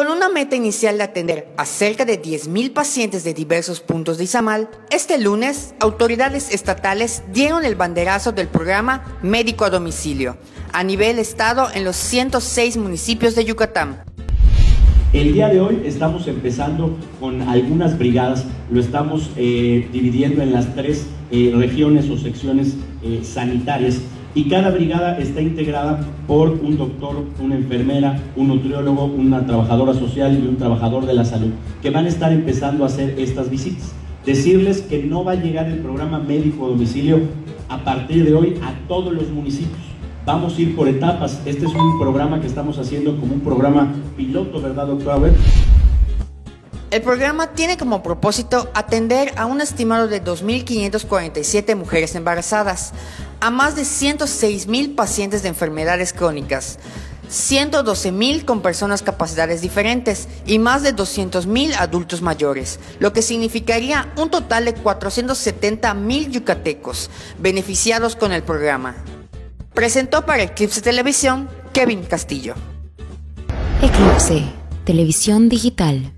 Con una meta inicial de atender a cerca de 10.000 pacientes de diversos puntos de Izamal, este lunes autoridades estatales dieron el banderazo del programa Médico a Domicilio a nivel estado en los 106 municipios de Yucatán. El día de hoy estamos empezando con algunas brigadas, lo estamos eh, dividiendo en las tres eh, regiones o secciones eh, sanitarias y cada brigada está integrada por un doctor, una enfermera, un nutriólogo, una trabajadora social y un trabajador de la salud, que van a estar empezando a hacer estas visitas. Decirles que no va a llegar el programa médico a domicilio a partir de hoy a todos los municipios. Vamos a ir por etapas. Este es un programa que estamos haciendo como un programa piloto, ¿verdad, doctora? El programa tiene como propósito atender a un estimado de 2.547 mujeres embarazadas, a más de 106.000 pacientes de enfermedades crónicas, 112.000 con personas capacidades diferentes y más de 200.000 adultos mayores, lo que significaría un total de 470.000 yucatecos beneficiados con el programa. Presentó para Eclipse Televisión Kevin Castillo. Eclipse, Televisión Digital.